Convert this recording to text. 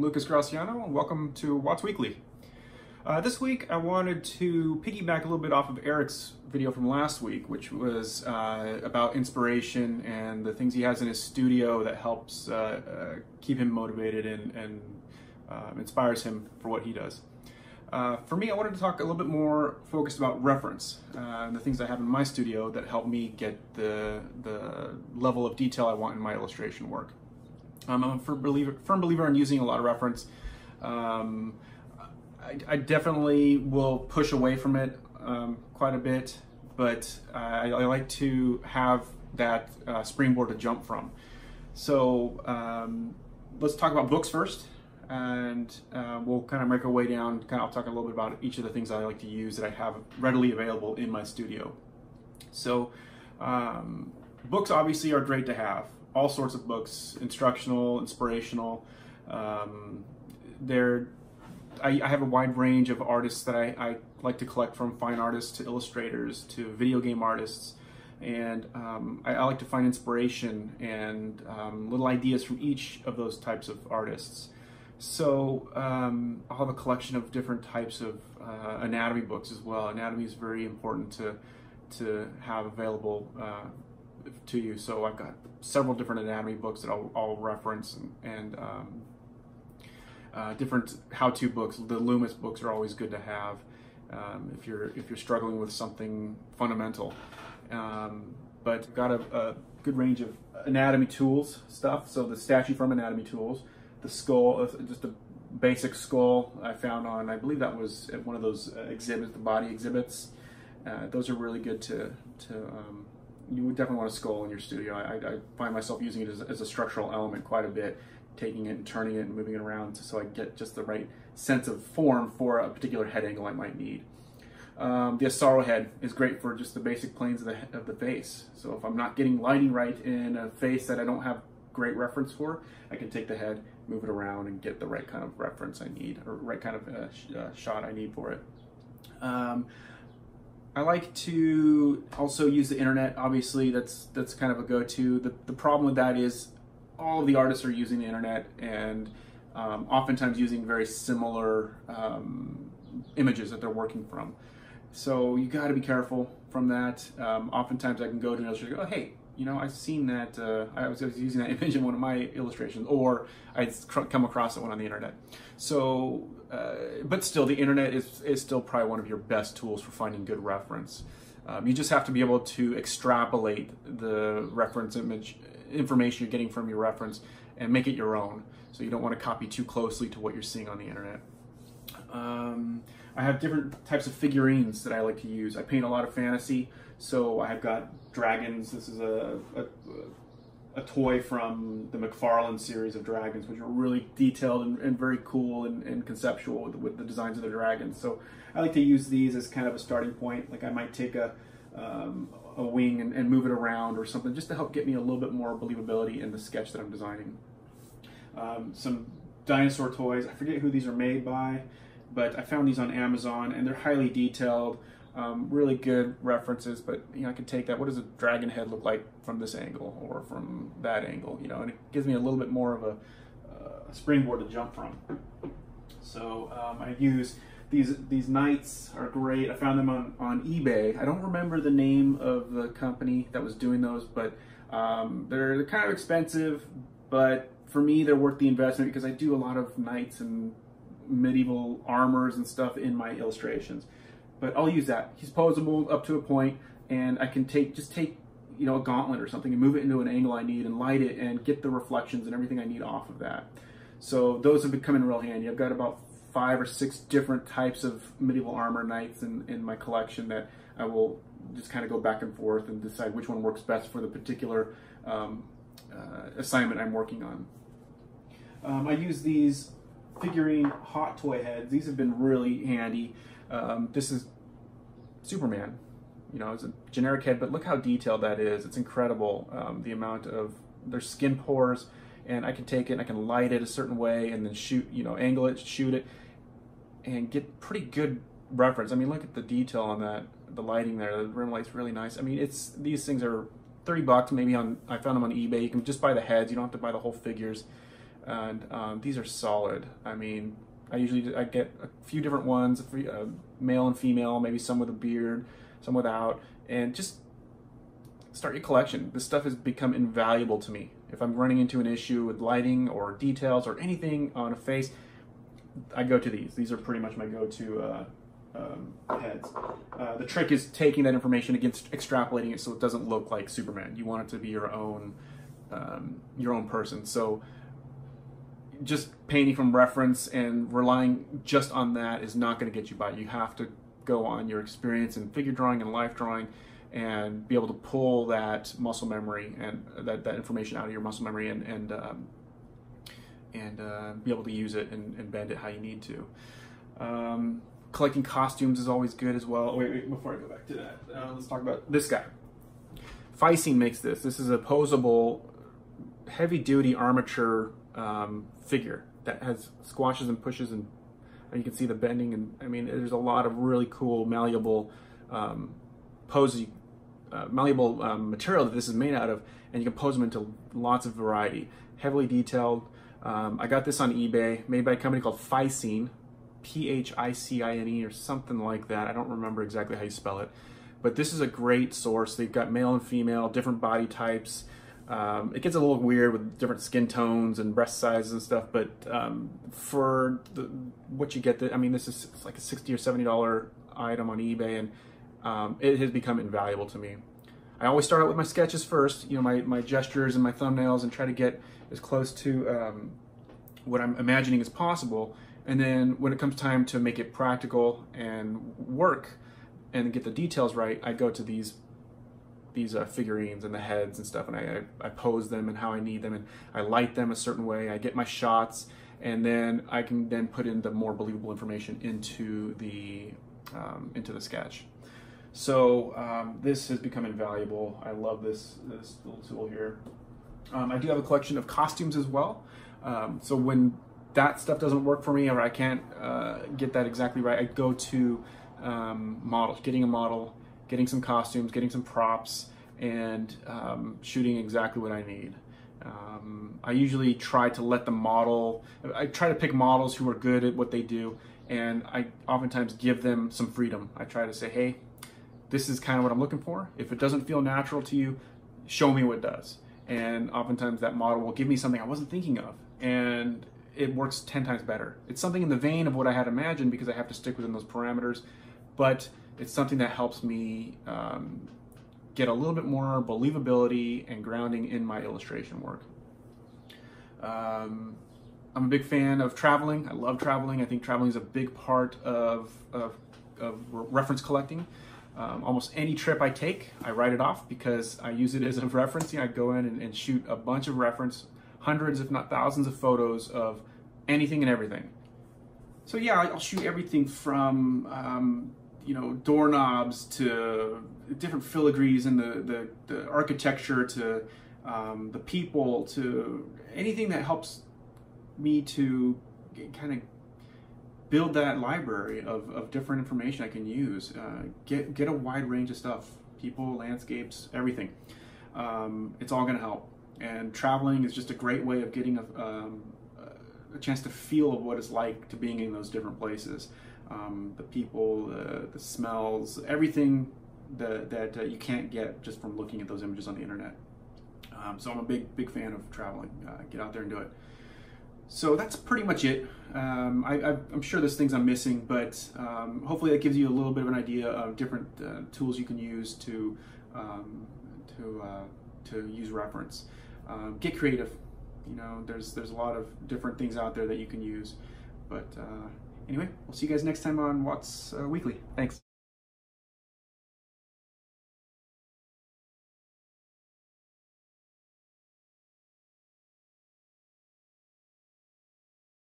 Lucas Graciano, and welcome to Watts Weekly. Uh, this week, I wanted to piggyback a little bit off of Erik's video from last week, which was uh, about inspiration and the things he has in his studio that helps uh, uh keep him motivated and, and uh, inspires him for what he does. Uh, for me, I wanted to talk a little bit more focused about reference and the things I have in my studio that help me get the, the level of detail I want in my illustration work. Um, I'm a firm believer, firm believer in using a lot of reference. Um, I, I, definitely will push away from it um, quite a bit, but I, I, like to have that uh, springboard to jump from. So um, let's talk about books first, and uh, we'll kind of make our way down. Kind of, I'll talk a little bit about each of the things I like to use that I have readily available in my studio. So um, books obviously are great to have all sorts of books, instructional, inspirational. Um, they're, I, I, have a wide range of artists that I, I, like to collect from fine artists to illustrators to video game artists. And um, I, I, like to find inspiration and um, little ideas from each of those types of artists. So um, I'll have a collection of different types of uh, anatomy books as well. Anatomy is very important to to have available uh, to you. So I've got several different anatomy books that I'll, I'll reference and, and um, uh, different how-to books. The Loomis books are always good to have um, if you're if you're struggling with something fundamental. Um, but got a, a, good range of anatomy tools stuff. So the statue from Anatomy Tools, the skull, uh, just a basic skull I found on, I believe that was at one of those uh, exhibits, the body exhibits. Uh, those are really good to to um, you would definitely want a skull in your studio. I, I find myself using it as, as, a structural element quite a bit, taking it and turning it and moving it around so I get just the right sense of form for a particular head angle I might need. Um, the Asaro head is great for just the basic planes of the, of the face. So if I'm not getting lighting right in a face that I don't have great reference for, I can take the head, move it around, and get the right kind of reference I need, or right kind of uh, sh uh, shot I need for it. Um, I like to also use the internet. Obviously, that's that's kind of a go-to. The, the problem with that is all of the artists are using the internet and um, oftentimes using very similar um, images that they're working from. So you got to be careful from that. Um, oftentimes, I can go to an illustrator go, oh, "Hey, you know, I've seen that. Uh, I, was, I, was, using that image in one of my illustrations, or I'd come across it one on the internet." So uh, but still, the internet is, is still probably one of your best tools for finding good reference. Um, you just have to be able to extrapolate the reference image information you're getting from your reference and make it your own. So you don't want to copy too closely to what you're seeing on the internet. Um, I have different types of figurines that I like to use. I paint a lot of fantasy, so I've got dragons. This is a, a, a toy from the McFarlane series of dragons, which are really detailed and, and very cool and, and conceptual with, with, the designs of the dragons. So I like to use these as kind of a starting point. Like I might take a, um, a wing and, and, move it around or something just to help get me a little bit more believability in the sketch that I'm designing. Um, some dinosaur toys. I forget who these are made by, but I found these on Amazon and they're highly detailed. Um, really good references, but you know I can take that. What does a dragon head look like from this angle or from that angle? You know, and it gives me a little bit more of a, uh, springboard to jump from. So um, I use these these knights are great. I found them on on eBay. I don't remember the name of the company that was doing those, but um, they're, they're kind of expensive. But for me, they're worth the investment because I do a lot of knights and medieval armors and stuff in my illustrations but I'll use that. He's posable up to a point, and I can take just take you know a gauntlet or something and move it into an angle I need and light it and get the reflections and everything I need off of that. So those have become in real handy. I've got about five or six different types of medieval armor knights in, in my collection that I will just kind of go back and forth and decide which one works best for the particular um, uh, assignment I'm working on. Um, I use these figurine hot toy heads. These have been really handy. Um, this is Superman. You know, it's a generic head, but look how detailed that is. It's incredible. Um, the amount of their skin pores, and I can take it and I can light it a certain way, and then shoot, you know, angle it, shoot it, and get pretty good reference. I mean, look at the detail on that, the lighting there. The rim light's really nice. I mean, it's these things are 30 bucks maybe on. I found them on eBay. You can just buy the heads. You don't have to buy the whole figures. and um, these are solid. I mean, I usually I get a few different ones, uh, male and female, maybe some with a beard, some without, and just start your collection. This stuff has become invaluable to me. If I'm running into an issue with lighting or details or anything on a face, I go to these. These are pretty much my go-to uh, um, heads. Uh, the trick is taking that information against extrapolating it so it doesn't look like Superman. You want it to be your own um, your own person. So just painting from reference and relying just on that is not going to get you by. You have to go on your experience in figure drawing and life drawing and be able to pull that muscle memory and that, that information out of your muscle memory and and um, and uh, be able to use it and, and, bend it how you need to. Um, collecting costumes is always good as well. Wait, wait, before I go back to that, uh, let's talk about this guy. Phicen makes this. This is a posable, heavy-duty armature um, figure that has squashes and pushes and you can see the bending and I mean there's a lot of really cool malleable um, posy uh, malleable um, material that this is made out of, and you can pose them into lots of variety. Heavily detailed. Um, I got this on eBay, made by a company called Phicine, P-H-I-C-I-N-E or something like that. I don't remember exactly how you spell it. But this is a great source. They've got male and female, different body types. Um, it gets a little weird with different skin tones and breast sizes and stuff, but um, for the, what you get, the, I mean, this is like a 60 or $70 item on eBay, and um, it has become invaluable to me. I always start out with my sketches first, you know, my, my gestures and my thumbnails and try to get as close to um, what I'm imagining as possible. And then when it comes time to make it practical and work and get the details right, I go to these these uh, figurines and the heads and stuff and I, I, I pose them and how I need them and I light them a certain way. I get my shots and then I can then put in the more believable information into the um, into the sketch. So um, this has become invaluable. I love this, this little tool here. Um, I do have a collection of costumes as well. Um, so when that stuff doesn't work for me or I can't uh, get that exactly right, I go to um, models, getting a model, getting some costumes, getting some props, and um, shooting exactly what I need. Um, I usually try to let the model, I try to pick models who are good at what they do, and I oftentimes give them some freedom. I try to say, hey, this is kind of what I'm looking for. If it doesn't feel natural to you, show me what does. And oftentimes that model will give me something I wasn't thinking of. And it works 10 times better. It's something in the vein of what I had imagined because I have to stick within those parameters, but it's something that helps me um, get a little bit more believability and grounding in my illustration work. Um, I'm a big fan of traveling. I love traveling. I think traveling is a big part of, of, of reference collecting. Um, almost any trip I take, I write it off because I use it as a reference. I go in and, and, shoot a bunch of reference, hundreds if not thousands of photos of anything and everything. So yeah, I'll shoot everything from um, you know doorknobs to different filigrees and the, the, the architecture to um, the people to anything that helps me to kind of build that library of, of different information I can use. Uh, get get a wide range of stuff, people, landscapes, everything. Um, it's all going to help. And traveling is just a great way of getting a, um, a chance to feel what it's like to being in those different places. Um, the people, the, the smells, everything that, that uh, you can't get just from looking at those images on the internet. Um, so I'm a big, big fan of traveling. Uh, get out there and do it. So that's pretty much it. Um, I, am sure there's things I'm missing, but um, hopefully that gives you a little bit of an idea of different uh, tools you can use to um, to uh, to use reference. Um, get creative. You know, there's there's a lot of different things out there that you can use. But uh, anyway, we'll see you guys next time on Watts uh, Weekly. Thanks.